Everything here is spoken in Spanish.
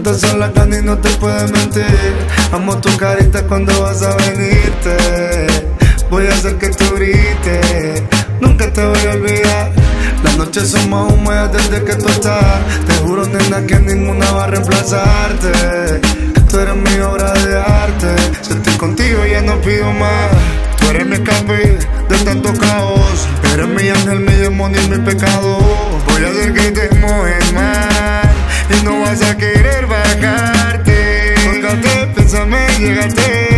Estás sola, y no te puedes mentir. Amo tu carita cuando vas a venirte. Voy a hacer que tú grites. Nunca te voy a olvidar. Las noches son más húmedas desde que tú estás. Te juro, nena, que ninguna va a reemplazarte. Tú eres mi obra de arte. Si estoy contigo, ya no pido más. Tú eres mi escape de tanto caos. Eres mi ángel, mi demonio y mi pecado. Querer bajarte. Tócate, piénsame, llégate.